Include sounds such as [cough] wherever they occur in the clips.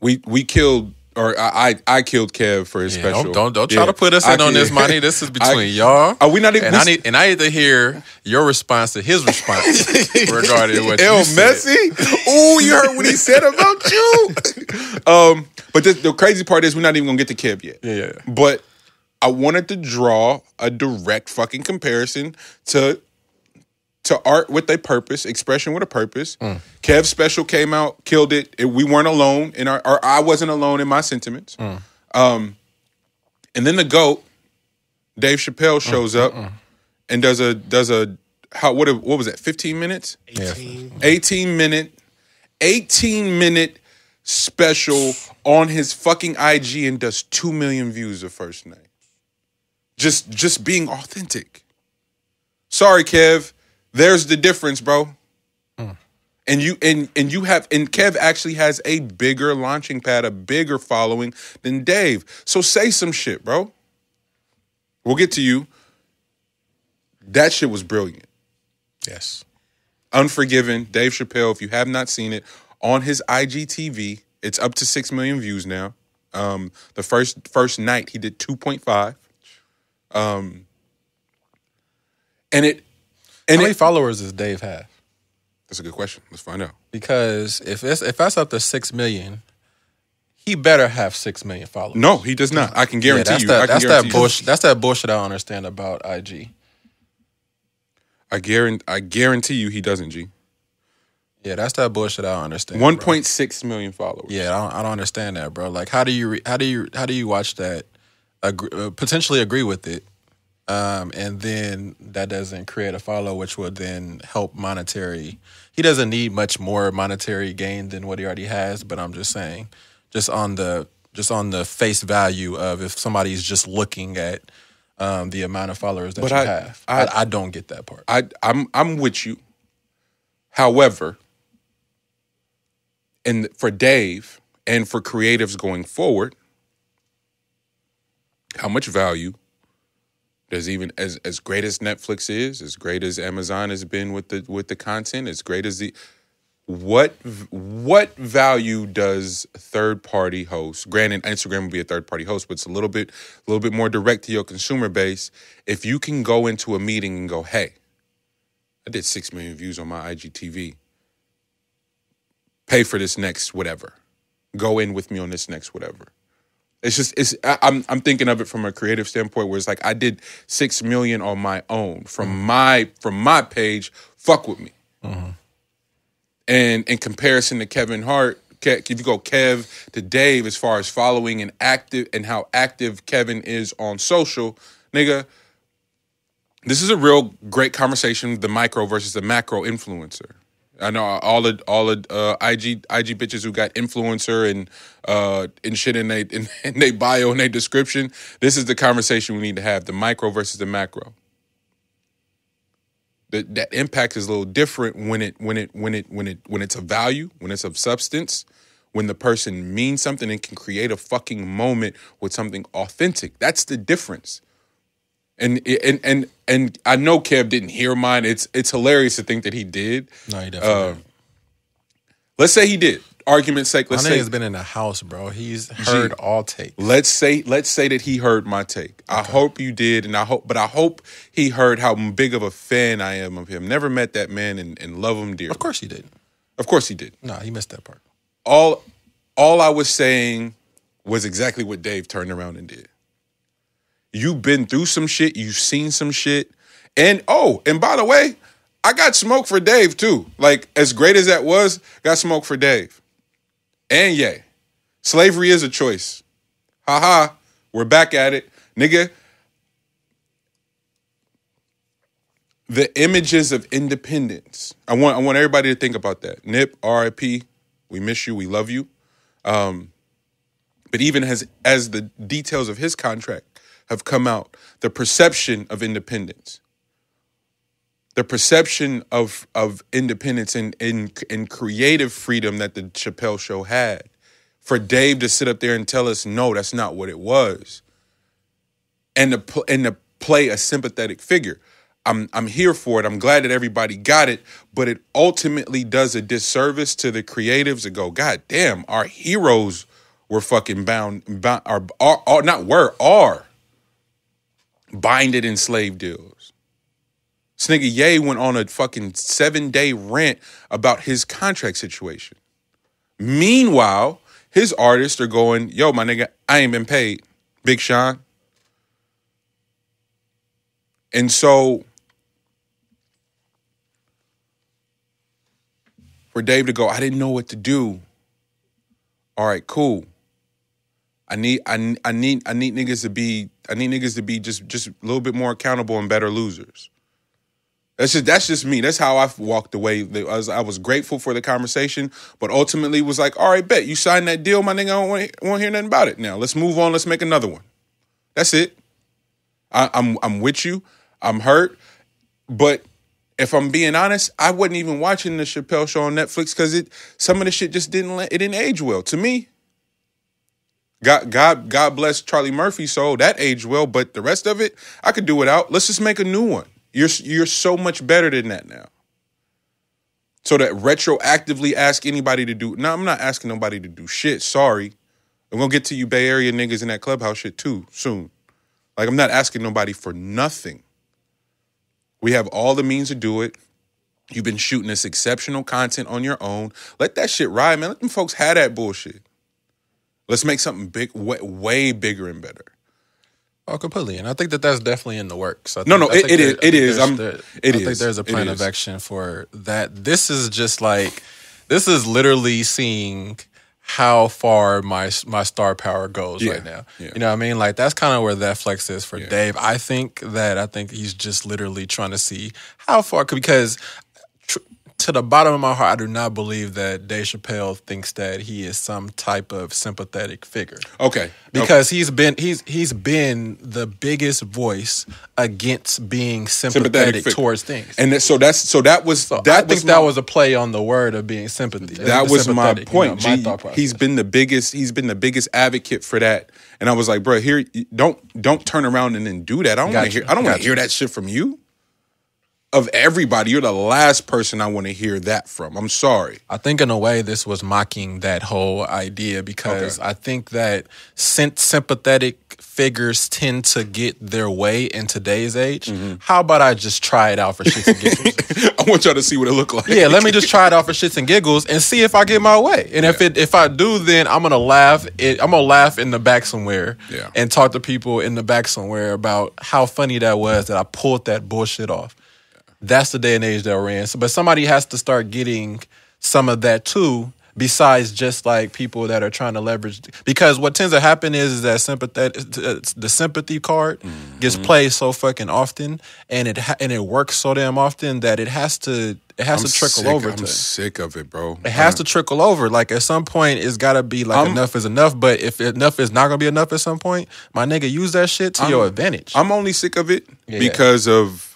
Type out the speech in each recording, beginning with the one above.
We we killed or I I, killed Kev for his Yeah, special. don't don't, don't try Yeah. to put us I in on this money. This is [laughs] between I- y'all. Are we not even? and I need and I need to hear your response to his response [laughs] regarding what El you said. Messi. Ooh, you heard what he said about you. [laughs] um, but the, the crazy part is we're not even gonna get to Kev yet. Yeah, yeah. But I wanted to draw a direct fucking comparison to to art with a purpose, expression with a purpose. Mm. Kev's special came out, killed it. It- We weren't alone in our, or I wasn't alone in my sentiments. Mm. Um, and then the goat, Dave Mm, Chappelle shows up and does a does a how what what was that? Fifteen minutes. 18. 18 minute 18 minute special on his fucking IG and does 2 million views the first night. Just just being authentic. Sorry Kev, there's the difference, bro. And you and and you have and Kev actually has a bigger launching pad, a bigger following than Dave. So say some shit, bro. We'll get to you. That shit was brilliant. Yes. Unforgiven, Dave Chappelle. If you have not seen it on his IGTV, it's up to six million views now. Um, the first first night he did two point five. Um, and it and How many it, followers does Dave have? that's a good question. Let's find out. Because if it's if that's up to six million, he better have six million followers. No, he does not. I can Yeah, guarantee that's you. that. I can That's that guarantee you. bullshit. That's that bullshit I don't understand about IG. I guarantee. I guarantee you, he doesn't. G. Yeah, that's that bullshit I don't understand. One bro. point six million followers. Yeah, I don't, I don't understand that, bro. Like, how do you re- how do you how do you watch that, agree, uh, potentially agree with it, um, and then that doesn't create a follow, which would then help monetary. He doesn't need much more monetary gain than what he already has, but I'm just saying, just on the just on the face value of if somebody's just looking at um, the amount of followers that But you I- have, I- I, I don't get that part. I I'm I'm with you. However, and for Dave and for creatives going forward, how much value does even as as great as Netflix is, as great as Amazon has been with the with the content, as great as the what what value does third party hosts granted instagram will be a third party host but it's a little bit a little bit more direct to your consumer base. If you can go into a meeting and go hey i did 6 million views on my igtv pay for this next whatever. Go in with me on this next whatever it's just it's I- i'm i'm thinking of it from a creative standpoint where it's like i did 6 million on my own from mm-hmm. my from my page fuck with me mm-hmm. and in comparison to Kevin Hart, Ke- if you go Kev to Dave as far as following and active and how active Kevin is on social, nigga, this is a real great conversation. The micro versus the macro influencer. I know all the all the uh, IG IG bitches who got influencer and uh and shit in they in, [laughs] in they bio and they description. This is the conversation we need to have: the micro versus the macro that that impact is a little different when it when it when it when it when it's a value, when it's of substance, when the person means something and can create a fucking moment with something authentic. That's the difference. And and and and I know Kev didn't hear mine. It's it's hilarious to think that he did. no, he definitely. Uh, let's say he did. Argument's sake, let's say he's been in the house, bro. He's heard all takes. Let's say let's say that he heard my take. I hope you did, and I hope, but I hope he heard how big of a fan I am of him. Never met that man and, and love him dearly. Of course he did. of course he did. No, he missed that part. All all I was saying was exactly what Dave turned around and did. You've been through some shit. You've seen some shit, and oh, and by the way, I got smoke for Dave too. Like as great as that was, got smoke for Dave. And Ye, slavery is a choice. Ha ha. We're back at it, nigga. The images of independence. I want I want everybody to think about that. Nip, R.I.P. We miss you. We love you. Um, but even as as the details of his contract have come out, the perception of independence, the perception of of independence and and, and creative freedom that the Chappelle Show had, for Dave to sit up there and tell us, no, that's not what it was, and to pl- and to play a sympathetic figure. I'm I'm here for it. I'm glad that everybody got it, but it ultimately does a disservice to the creatives to go, God damn, our heroes were fucking bound, bound are, are, are not were are binded in slave deals. This nigga Ye went on a fucking seven day rant about his contract situation. Meanwhile, his artists are going, yo, my nigga, I ain't been paid. Big Sean. And so for Dave to go, I didn't know what to do. All right, cool. I need I, I need I need niggas to be I need niggas to be just just a little bit more accountable and better losers. That's just that's just me. That's how I walked away. I was, I was grateful for the conversation, but ultimately was like, all right, bet you signed that deal, my nigga. I don't want to hear nothing about it. Now let's move on. Let's make another one. That's it. I, I'm I'm with you. I'm hurt, but if I'm being honest, I wasn't even watching the Chappelle show on Netflix because it some of the shit just didn't it didn't age well to me. God, God, God bless Charlie Murphy, so that aged well. But the rest of it, I could do without. Let's just make a new one. You're you're so much better than that now. So that retroactively ask anybody to do. No, I'm not asking nobody to do shit. Sorry, I'm gonna get to you Bay Area niggas in that clubhouse shit too soon. Like I'm not asking nobody for nothing. We have all the means to do it. You've been shooting this exceptional content on your own. Let that shit ride, man. Let them folks have that bullshit. Let's make something big, way, way bigger and better. Oh, completely. And I think that that's definitely in the works. I No, think- no, I it- think it there- is- it is. there's I'm- the- it I think there's a plan of action for that. This is just like this is literally seeing how far my my star power goes Yeah, right now. yeah. You know what I mean? Like that's kind of where that flex is for Yeah. Dave. I think that I think he's just literally trying to see how far because tr- to the bottom of my heart, I do not believe that Dave Chappelle thinks that he is some type of sympathetic figure Okay. because he's been he's he's been the biggest voice against being sympathetic, figure. towards things. and that, so that's so that was So that I think was that was a play on the word of being sympathy. that was my sympathetic, you point. know, my G. thought he's been the biggest. He's been the biggest advocate for that. And I was like, bro, here, don't don't turn around and then do that. I don't want to hear. I don't want to hear that shit from you. Of everybody, you're the last person I want to hear that from. I'm sorry. I think in a way this was mocking that whole idea because Okay. I think that since sympathetic figures tend to get their way in today's age, Mm-hmm. how about I just try it out for shits and giggles? [laughs] I want y'all to see what it look like. yeah, let me just try it out for shits and giggles and see if I get my way. And if it if I do, then I'm gonna laugh. It, I'm gonna laugh in the back somewhere Yeah. and talk to people in the back somewhere about how funny that was that I pulled that bullshit off. That's the day and age that we're in. So, but somebody has to start getting some of that too. Besides just like people that are trying to leverage, because what tends to happen is, is that sympathetic, the sympathy card gets mm-hmm. played so fucking often, and it ha- and it works so damn often that it has to it has I'm to trickle sick, over I'm to sick of it, bro. it has to trickle over. Like at some point, it's got to be like I'm- enough is enough. But if enough is not gonna be enough at some point, my nigga, use that shit to your advantage. I'm only sick of it Yeah. because of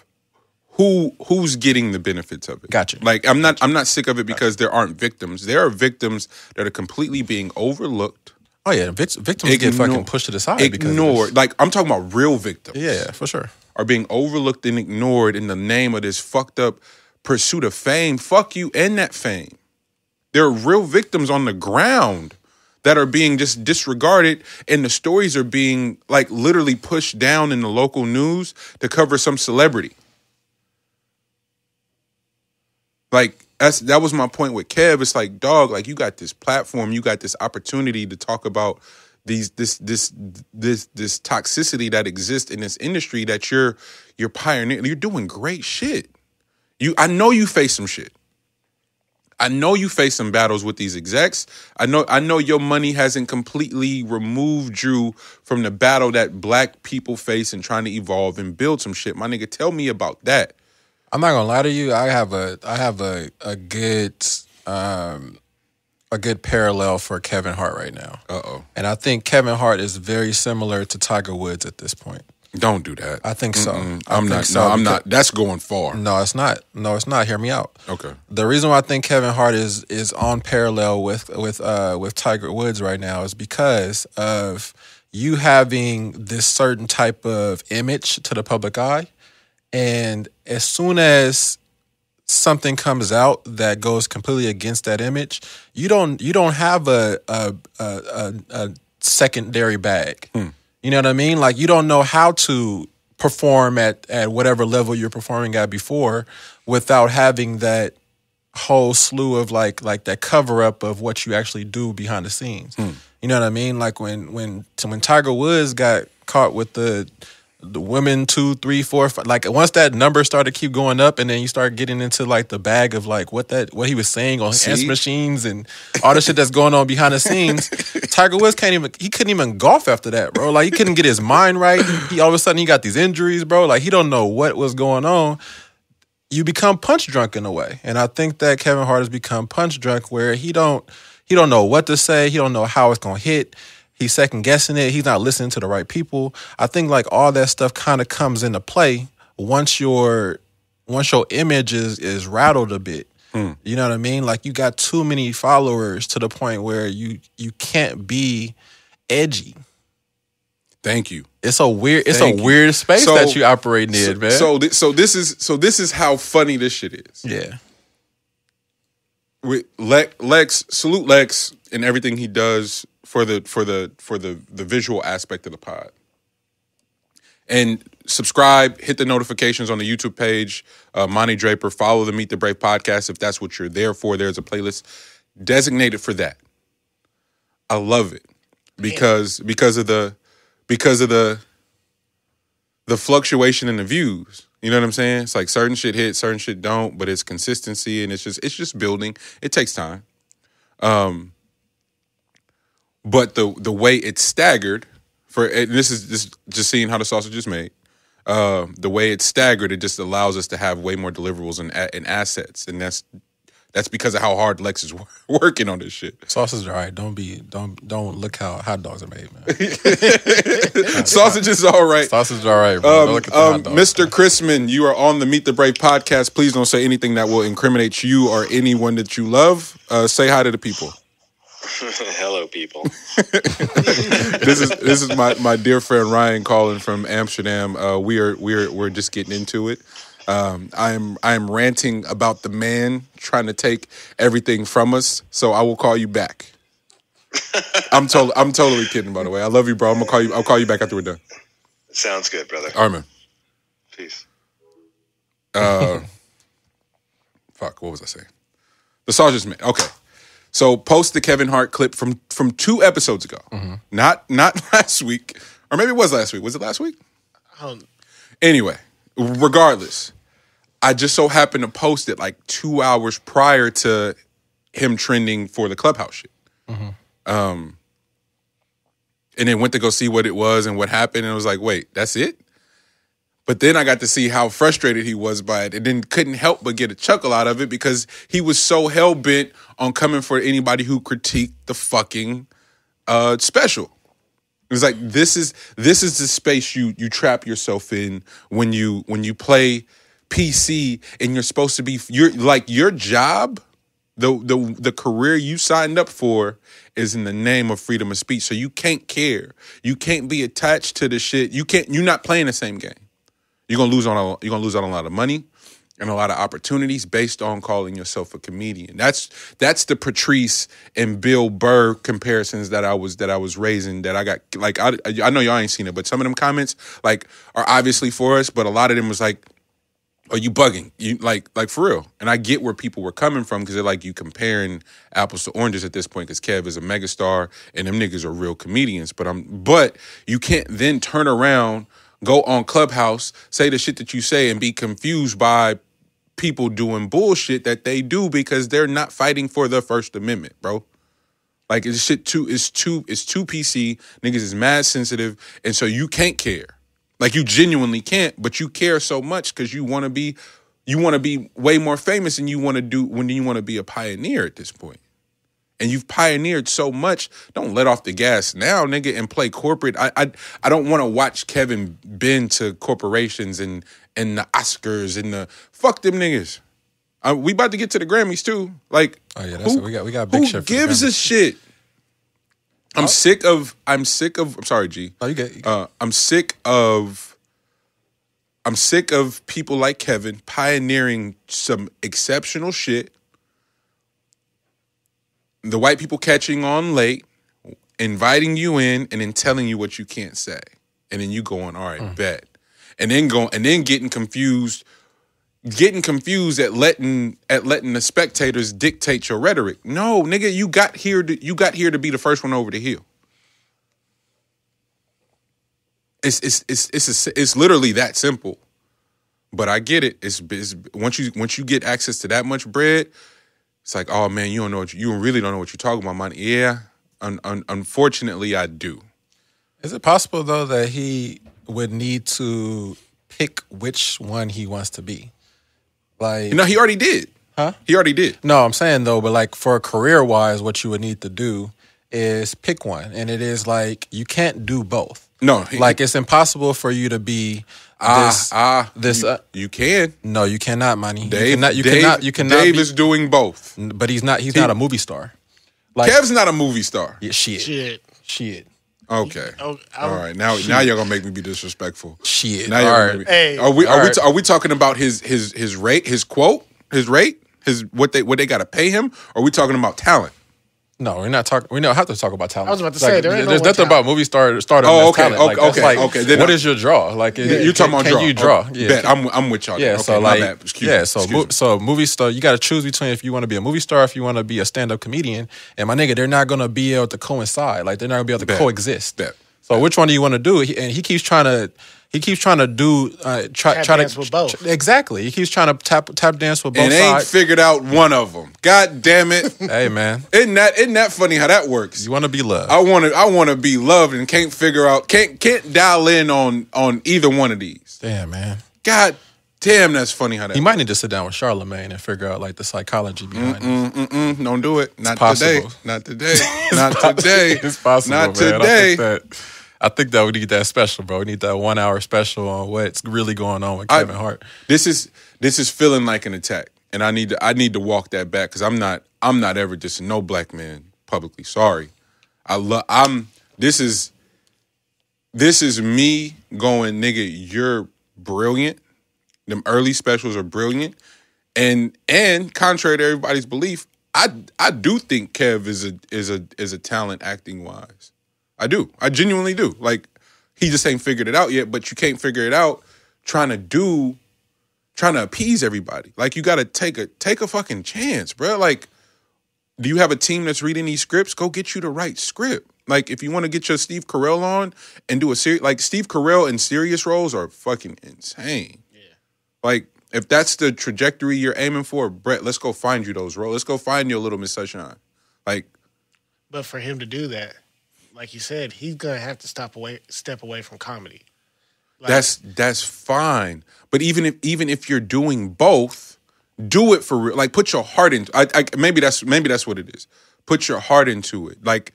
who who's getting the benefits of it. Gotcha. Like I'm not I'm not sick of it because there aren't victims. There are victims that are completely being overlooked, oh yeah, vic- victims get fucking pushed to the side ignored. Like I'm talking about real victims. Yeah, for sure. Are being overlooked and ignored in the name of this fucked up pursuit of fame. Fuck you and that fame. There are real victims on the ground that are being just disregarded and the stories are being like literally pushed down in the local news to cover some celebrity. Like that's that was my point with Kev. It's like, dog, like you got this platform, you got this opportunity to talk about these this this this this toxicity that exists in this industry that you're you're pioneering. You're doing great shit. You I know you face some shit. I know you face some battles with these execs. I know I know your money hasn't completely removed you from the battle that black people face in trying to evolve and build some shit. My nigga, tell me about that. I'm not gonna lie to you. I have a I have a a good um a good parallel for Kevin Hart right now, Uh oh. and I think Kevin Hart is very similar to Tiger Woods at this point. Don't do that. I think so. Mm-mm. I'm think not. so, no, I'm because- not. That's going far. No, it's not. No, it's not. Hear me out. Okay. The reason why I think Kevin Hart is is on parallel with with uh with Tiger Woods right now is because of you having this certain type of image to the public eye And as soon as something comes out that goes completely against that image, you don't you don't have a a a, a, secondary bag. Hmm. You know what I mean? Like you don't know how to perform at at whatever level you're performing at before without having that whole slew of like like that cover up of what you actually do behind the scenes. Hmm. You know what I mean? Like when when when Tiger Woods got caught with the the women two, three, four, five, like once that number started to keep going up, and then you start getting into like the bag of like what that what he was saying on See? answer machines and all the shit that's going on behind the scenes. [laughs] Tiger Woods can't even he couldn't even golf after that, bro. Like he couldn't get his mind right. He all of a sudden he got these injuries, bro. Like he don't know what was going on. You become punch drunk in a way, and I think that Kevin Hart has become punch drunk where he don't he don't know what to say. He don't know how it's gonna hit. He's second guessing it. He's not listening to the right people. I think like all that stuff kind of comes into play once your once your image is is rattled a bit. Hmm. You know what I mean? Like you got too many followers to the point where you you can't be edgy. Thank you. It's a weird it's Thank a you. weird space So- that you operate in, So, man. so, thi- so this is so this is how funny this shit is. yeah. with Lex, Lex salute Lex and everything he does for the for the for the the visual aspect of the pod. And subscribe, hit the notifications on the YouTube page, uh, Mani Draper. Follow the Meet the Brave podcast if that's what you're there for. There's a playlist designated for that. I love it because because of the because of the the fluctuation in the views. You know what I'm saying? It's like certain shit hit, certain shit don't, but it's consistency and it's just it's just building. It takes time. Um but the the way it's staggered for this is this just seeing how the sausage is made. Uh, the way it's staggered, it just allows us to have way more deliverables and, and assets, and that's that's because of how hard Lex is [laughs] working on this shit. Sauces are all right. Don't be don't don't look how hot dogs are made, man. [laughs] Sausage is all right. Sauces are all right, bro. Um, look at the um. Mr. Chrisman, you are on the Meet the Brave podcast. Please don't say anything that will incriminate you or anyone that you love. Uh, say hi to the people. [laughs] Hello, people. [laughs] This is this is my, my dear friend Ryan calling from Amsterdam. Uh, we are we're we're just getting into it. Um, I'm I'm ranting about the man trying to take everything from us. So I will call you back. I'm totally I'm totally kidding. By the way, I love you, bro. I'm gonna call you. I'll call you back after we're done. Sounds good, brother. All right, man. Peace. Uh, [laughs] fuck. What was I saying? The Sergeant's Man. Okay. So post the Kevin Hart clip from from two episodes ago. Not not [laughs] last week, or maybe it was last week. Was it last week? Anyway, regardless, I just so happened to post it like two hours prior to him trending for the clubhouse shit. Um, and then went to go see what it was and what happened, and it was like, wait, that's it. But then I got to see how frustrated he was by it, and then couldn't help but get a chuckle out of it because he was so hell bent on coming for anybody who critiqued the fucking uh, special. It was like this is this is the space you you trap yourself in when you when you play PC and you're supposed to be you're like your job the the the career you signed up for is in the name of freedom of speech. So you can't care. You can't be attached to the shit. You can't you're not playing the same game you're gonna lose on a, you're gonna lose on a lot of money and a lot of opportunities based on calling yourself a comedian. That's that's the Patrice and Bill Burr comparisons that I was that I was raising. That I got like I I know y'all ain't seen it, but some of them comments like are obviously for us, but a lot of them was like. Are you bugging? You like like for real? And I get where people were coming from because they're like you comparing apples to oranges at this point because Kev is a megastar and them niggas are real comedians. But I'm but you can't then turn around, go on Clubhouse, say the shit that you say, and be confused by people doing bullshit that they do because they're not fighting for the First Amendment, bro. Like it's shit too it's too it's too PC. Niggas is mad sensitive, and so you can't care. Like you genuinely can't, but you care so much because you want to be you want to be way more famous and you want to do when you want to be a pioneer at this point. And you've pioneered so much. Don't let off the gas now, nigga, and play corporate. I I, I don't want to watch Kevin bend to corporations and and the Oscars and the fuck them niggas. Uh, we about to get to the Grammys too. Like, Oh, yeah, that's- what we got- we got big who gives a shit? I'm sick of. I'm sick of. I'm sorry, G. Oh, you get, you get Uh, I'm sick of I'm sick of people like Kevin pioneering some exceptional shit. The white people catching on late, inviting you in, and then telling you what you can't say, and then you going, all right, mm. bet, and then going, and then getting confused, getting confused at letting at letting the spectators dictate your rhetoric. No, nigga, you got here to you got here to be the first one over the hill. It's it's it's it's a, it's literally that simple. But I get it. It's, it's once you once you get access to that much bread, it's like, oh man, you don't know what you, you really don't know what you're talking about, man. Yeah, un, un, unfortunately, I do. Is it possible though that he would need to pick which one he wants to be? Like, No, he already did. Huh? He already did. no, I'm saying though, but like for career wise, what you would need to do is pick one, and it is like you can't do both. No, he- Like it's impossible for you to be ah this. ah. this, you, uh, you can. no, you cannot, money. Dave, you cannot. You Dave, cannot. You cannot. Dave be, is doing both. but he's not. He's not a movie star. Like Kev's not a movie star. yeah, shit, Shit. shit, Okay. Oh, I'm- All right. Now, now you're gonna make me be disrespectful. shit. Now All you're right. me- Hey. are we are All we right. are we talking about his his his rate, his quote, his rate, his what they what they got to pay him? Or are we talking about talent? No, we're not talking. We don't have to talk about talent. I was about to say, there ain't no there's one nothing talent. about movie star stardom. Oh, okay, talent. Okay, that's okay, like, okay, then What I- is your draw? Like, You're can, talking about can draw. you draw? Oh, bet. I'm I'm with y'all. Yeah, Okay, so like. Excuse yeah, me. so Excuse mo- so movie star, you got to choose between if you want to be a movie star, if you want to be a stand up comedian, and my nigga, they're not gonna be able to coincide, like they're not gonna be able to Bet. coexist. Bet. So which one do you want to do? And he keeps trying to, he keeps trying to do, uh, try, Tap try dance to with both. exactly. He keeps trying to tap tap dance with both and ain't sides. figured out one of them. God damn it! [laughs] hey man, isn't that isn't that funny how that works? you want to be loved? I want to I want to be loved and can't figure out can't can't dial in on on either one of these. Damn man. God damn, that's funny how that. He might need to sit down with Charlemagne and figure out like the psychology behind it. Mm-mm, don't do it. Not possible. today. Not today. Not [laughs] today. It's possible. Not man. today. I think, that, I we need that special, bro. We need that one hour special on what's really going on with I- Kevin Hart. This is this is feeling like an attack, and I need to I need to walk that back because I'm not I'm not ever dissing no black man publicly. Sorry, I love I'm this is this is me going nigga. You're brilliant. Them early specials are brilliant, and and contrary to everybody's belief, I I do think Kev is a is a is a talent acting wise. I do. I genuinely do. Like he just ain't figured it out yet, but you can't figure it out trying to do trying to appease everybody. Like you got to take a take a fucking chance, bro. Like do you have a team that's reading these scripts? Go get you the right script. Like if you want to get your Steve Carell on and do a series like Steve Carell in serious roles are fucking insane. Yeah. Like if that's the trajectory you're aiming for, Brett, let's go find you those roles. Let's go find you a little Miss Sunshine. Like But for him to do that, like you said, he's gonna have to stop away, step away from comedy. Like, that's that's fine. But even if even if you're doing both, do it for real. Like put your heart into. I, I maybe that's maybe that's what it is. Put your heart into it. Like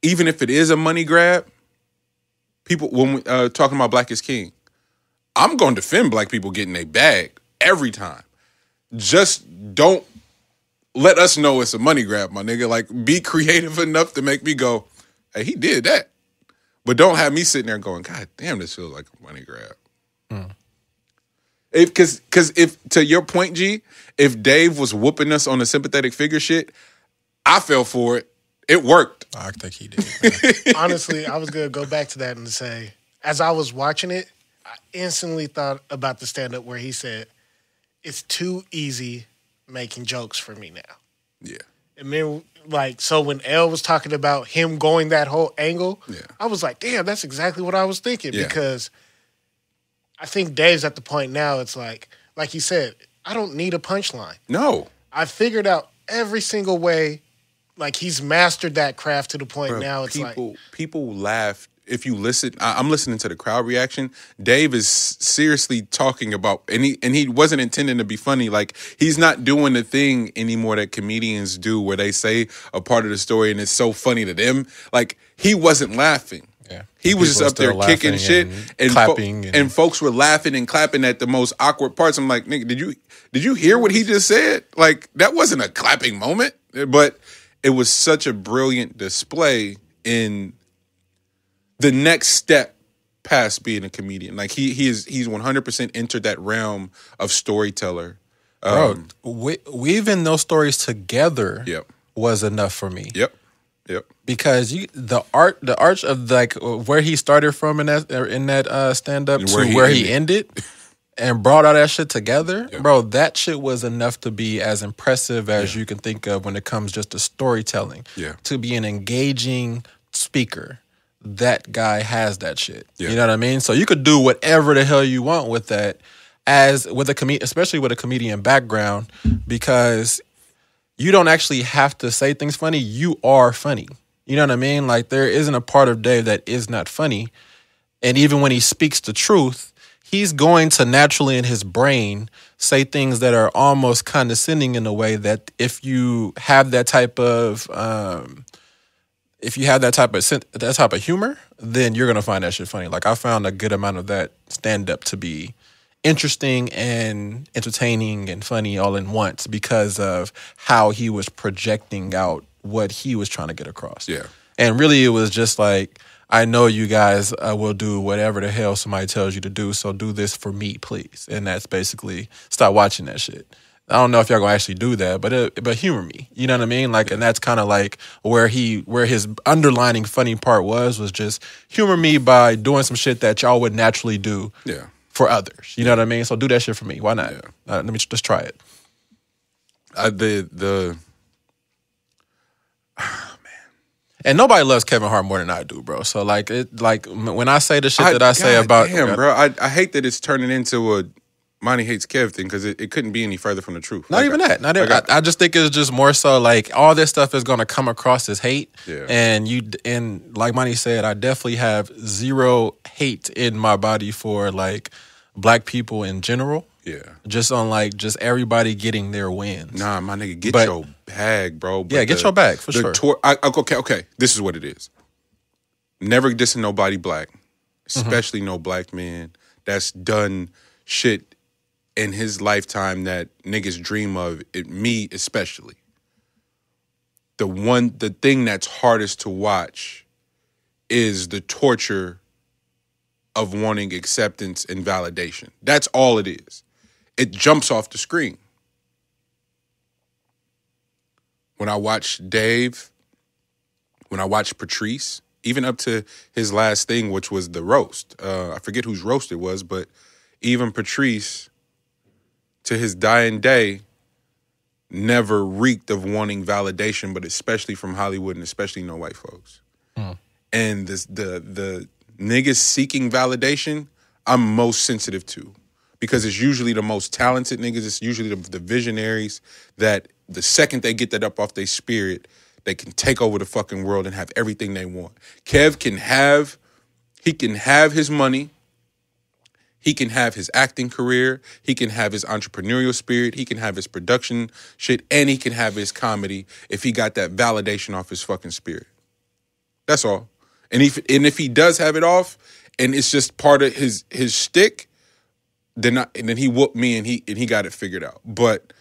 even if it is a money grab, people when we uh, talking about Black is King, I'm to defend black people getting a bag every time. Just don't let us know it's a money grab, my nigga. Like be creative [laughs] enough to make me go, hey, he did that. But don't have me sitting there going, God damn, this feels like a money grab. Hmm. If cause cause if to your point, G, if Dave was whooping us on the sympathetic figure shit, I fell for it. It worked. Oh, I think he did. [laughs] honestly, I was gonna go back to that and say, as I was watching it, I instantly thought about the stand up where he said, "It's too easy making jokes for me now." Yeah. And then, like, so when L was talking about him going that whole angle, Yeah. I was like, damn, that's exactly what I was thinking. Yeah. Because I think Dave's at the point now, it's like, like he said, I don't need a punchline. No. I figured out every single way. Like he's mastered that craft to the point Bro, now. It's people like people laugh if you listen. I, I'm listening to the crowd reaction. Dave is seriously talking about, and he and he wasn't intending to be funny. Like he's not doing the thing anymore that comedians do, where they say a part of the story and it's so funny to them. Like he wasn't laughing. Yeah. He was just up there kicking laughing shit and and, fo- clapping and, and- folks were laughing and clapping at the most awkward parts. I'm like, nigga, did you did you hear what he just said? Like that wasn't a clapping moment, but it was such a brilliant display in the next step past being a comedian. Like he he is he's one hundred percent entered that realm of storyteller. Bro, Um, we, weaving those stories together Yep. was enough for me. Yep. Yep. because you the art the arch of like where he started from in that in that uh stand up to where where he he, ended and brought all that shit together Yeah. bro that shit was enough to be as impressive as you can think of when it comes just to storytelling Yeah. to be an engaging speaker that guy has that shit Yeah. you know what i mean so you could do whatever the hell you want with that as with a comedian especially with a comedian background because you don't actually have to say things funny. You are funny. You know what I mean? Like there isn't a part of Dave that is not funny. And even when he speaks the truth, he's going to naturally in his brain say things that are almost condescending in a way that if you have that type of um if you have that type of that type of humor, then you're gonna find that shit funny. Like I found a good amount of that stand up to be interesting and entertaining and funny all in once because of how he was projecting out what he was trying to get across. Yeah. And really, it was just like, I know you guys uh, will do whatever the hell somebody tells you to do, so do this for me, please. And that's basically stop watching that shit. I don't know if y'all gonna actually do that, but it, but humor me. You know what I mean? Like, and that's kind of like where he, where his underlining funny part was, was just humor me by doing some shit that y'all would naturally do Yeah. for others. You know what I mean? So do that shit for me. Why not? Yeah. Uh, let me just try it. I, the the [sighs] And nobody loves Kevin Hart more than I do, bro. So like, it like when I say the shit I- that I say about damn, bro. I, I hate that it's turning into a Mani hates Kev thing because it, it couldn't be any further from the truth. Not Like, even that. Not even. like I, I just think it's just more so like all this stuff is going to come across as hate. Yeah. And you and like Mani said, I definitely have zero hate in my body for like black people in general. Yeah. Just on like just everybody getting their wins. Nah, my nigga, get But- your bag, bro. But Yeah, get your bag, for the sure. Tour, I, okay, okay. This is what it is. Never dissing nobody black, mm-hmm. especially no black man that's done shit in his lifetime that niggas dream of. It, me especially. The one, the thing that's hardest to watch is the torture of wanting acceptance and validation. That's all it is. It jumps off the screen. when I watch Dave, when I watch Patrice, even up to his last thing, which was the roast. Uh, I forget whose roast it was, but even Patrice, to his dying day, never reeked of wanting validation, but especially from Hollywood and especially no white folks. Hmm. And this, the the niggas seeking validation, I'm most sensitive to because it's usually the most talented niggas. It's usually the, the visionaries that the second they get that up off their spirit, they can take over the fucking world and have everything they want. Kev can have, he can have his money. He can have his acting career. He can have his entrepreneurial spirit. He can have his production shit, and he can have his comedy if he got that validation off his fucking spirit. That's all. And if and if he does have it off, and it's just part of his his shtick, then I, and then he whooped me and he and he got it figured out. But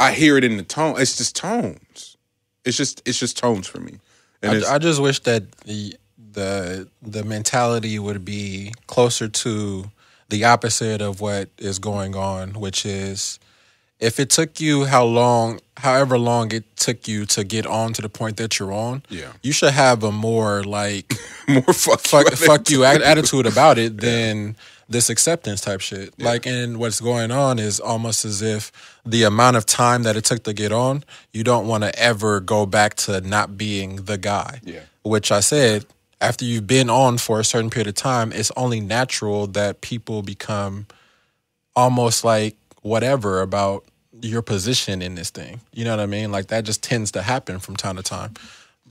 I hear it in the tone. It's just tones. It's just it's just tones for me. And I, I just wish that the the the mentality would be closer to the opposite of what is going on, which is if it took you how long, however long it took you to get on to the point that you're on, Yeah. you should have a more like [laughs] more fuck fuck, you. fuck you attitude about it [laughs] than this acceptance type shit. Like, and what's going on is almost as if the amount of time that it took to get on, you don't want to ever go back to not being the guy. Yeah. Which I said, after you've been on for a certain period of time, it's only natural that people become almost like whatever about your position in this thing. You know what I mean? Like that just tends to happen from time to time.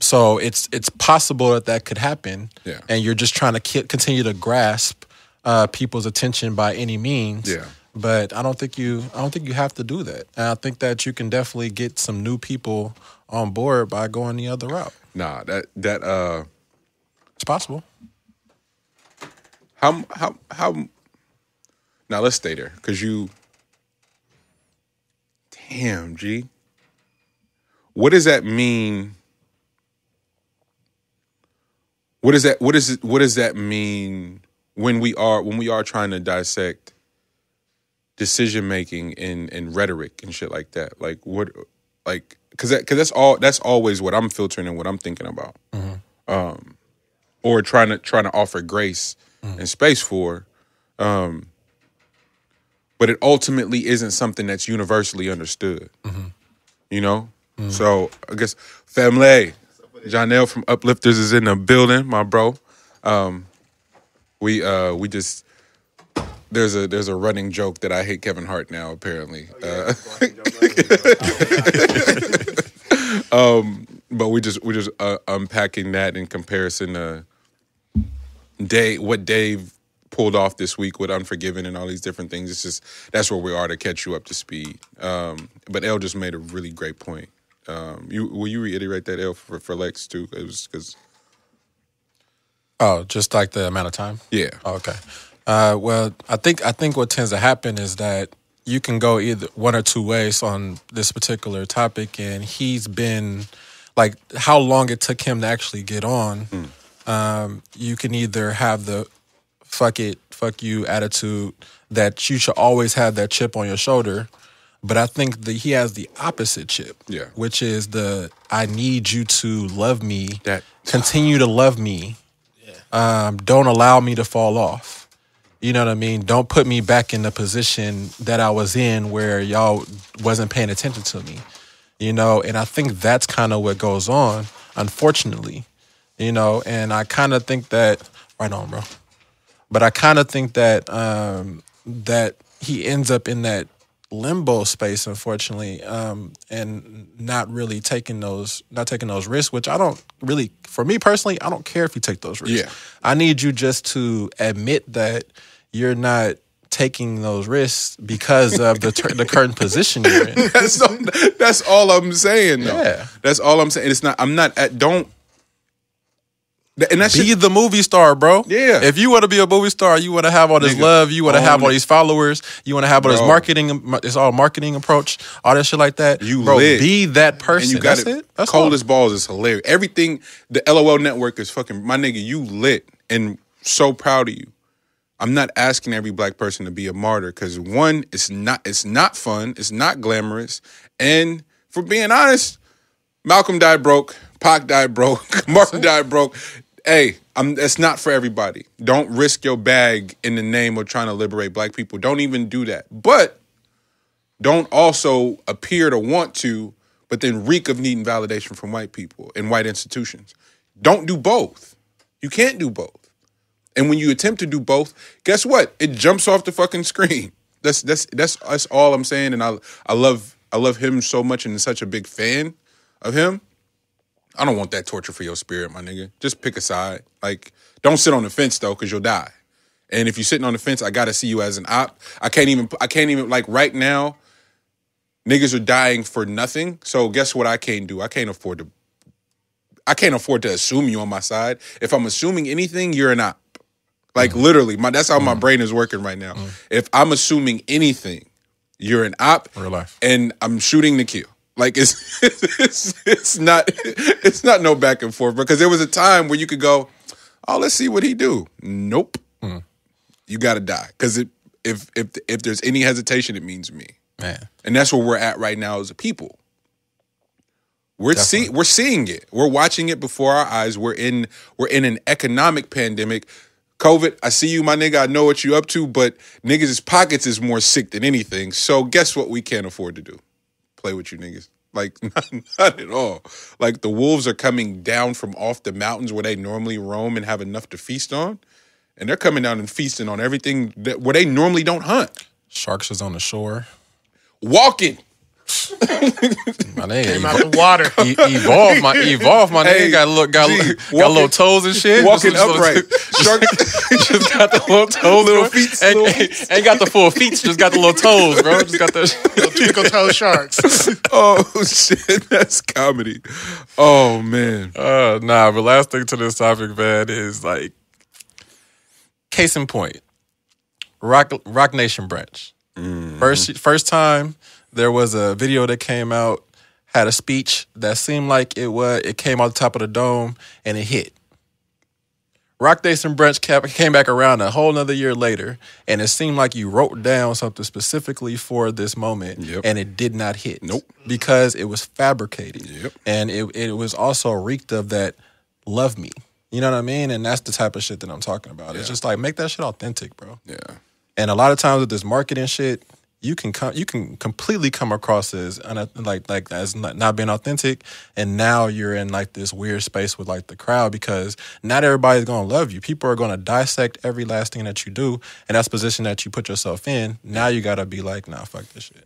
So it's it's possible that that could happen, Yeah. and you're just trying to ki- continue to grasp uh, people's attention by any means. Yeah. But I don't think you I don't think you have to do that. And I think that you can definitely get some new people on board by going the other route. Nah, that that uh It's possible. how how how now let's stay there because you damn g what does that mean what does that what is it what does that mean when we are when we are trying to dissect decision making and and rhetoric and shit like that. Like what like because that, cause that's all that's always what I'm filtering and what I'm thinking about. Um, or trying to trying to offer grace and space for. Um, but it ultimately isn't something that's universally understood. You know? So I guess family. Janelle from Uplifters is in the building, my bro. Um, we uh we just there's a there's a running joke that I hate Kevin Hart now apparently. Uh, [laughs] um, but we just we just uh, unpacking that in comparison to Dave what Dave pulled off this week with Unforgiven and all these different things. It's just that's where we are to catch you up to speed. Um, but El just made a really great point. Um, you will you reiterate that El for, for Lex too? It was because Oh, just like the amount of time. yeah, Oh, okay. Uh, well, I think I think what tends to happen is that you can go either one or two ways on this particular topic, and he's been like how long it took him to actually get on. Um, you can either have the fuck it, fuck you attitude that you should always have that chip on your shoulder. But I think that he has the opposite chip, Yeah. which is the I need you to love me, That- continue to love me, um, don't allow me to fall off. You know what I mean? Don't put me back in the position that I was in where y'all wasn't paying attention to me. You know, and I think that's kind of what goes on, unfortunately. You know, and I kind of think that right on, bro. But I kind of think that um, that he ends up in that limbo space, unfortunately, um, and not really taking those not taking those risks. Which I don't really, for me personally, I don't care if you take those risks. Yeah. I need you just to admit that you're not taking those risks because of the tur- the current position you're in. [laughs] that's all, that's all I'm saying. Though. Yeah. that's all I'm saying. It's not. I'm not at. Don't. And that's Be the movie star, bro. Yeah. If you want to be a movie star, you want to have all this Nigga, love, you want to have all these followers, you want to have all this marketing. It's all marketing approach, all that shit like that. You bro, lit. be that person. and you got That's it. it. That's cold all. as balls is hilarious. Everything the LOL network is fucking my nigga. You lit and so proud of you. I'm not asking every black person to be a martyr because one, it's not it's not fun, it's not glamorous, and for being honest, Malcolm died broke, Pac died broke, [laughs] Martin died broke. Hey, I'm, it's not for everybody. Don't risk your bag in the name of trying to liberate black people. Don't even do that. But don't also appear to want to, but then reek of needing validation from white people and white institutions. Don't do both. You can't do both. And when you attempt to do both, guess what? It jumps off the fucking screen. [laughs] That's that's that's that's all I'm saying. And I I love I love him so much and such a big fan of him. I don't want that torture for your spirit, my nigga. Just pick a side. Like, don't sit on the fence though, because you'll die. And if you're sitting on the fence, I gotta see you as an op. I can't even I can't even like right now, niggas are dying for nothing. So guess what I can't do? I can't afford to I can't afford to assume you on my side. If I'm assuming anything, you're an op. Like mm. literally, my that's how my mm. brain is working right now. Mm. If I'm assuming anything, you're an op Real life. and I'm shooting to kill. Like it's [laughs] it's it's not it's not no back and forth because there was a time where you could go, oh, let's see what he do. Nope, mm. you got to die because if if if there's any hesitation, it means me, Man. and that's where we're at right now as a people. We're see we're seeing it. We're watching it before our eyes. We're in we're in an economic pandemic. COVID, I see you, my nigga. I know what you up to, but niggas' pockets is more sick than anything. So guess what? We can't afford to do play with you niggas. Like [laughs] not, not at all. Like the wolves are coming down from off the mountains where they normally roam and have enough to feast on, and they're coming down and feasting on everything that where they normally don't hunt. Sharks is on the shore. Walking. My nigga, Came out the water. e- evolve, my evolve, my Hey, nigga. Got look, got G, got walking- little toes and shit. Walking Just- upright. Shark. [laughs] just got the little toes, Little bro. feet, Ain't, ain't- ain't got the full feet, just got the little toes, bro. Just got the. [laughs] Twinkle toe sharks. [laughs] oh shit, that's comedy. Oh man. Uh, nah, but last thing to this topic, man, is like case in point, Rock Roc Nation brunch. First first time there was a video that came out, had a speech that seemed like it was it came out the top of the dome and it hit. Roc Nation Brunch came back around a whole nother year later, and it seemed like you wrote down something specifically for this moment, Yep. and it did not hit. Nope. Because it was fabricated. Yep. And it, it was also reeked of that love me. You know what I mean? And that's the type of shit that I'm talking about. It's just like make that shit authentic, bro. Yeah. And a lot of times with this marketing shit, you can come, you can completely come across as like like as not, not being authentic, and now you're in like this weird space with like the crowd because not everybody's gonna love you. People are gonna dissect every last thing that you do, and that's position that you put yourself in. Now you gotta be like, nah, fuck this shit.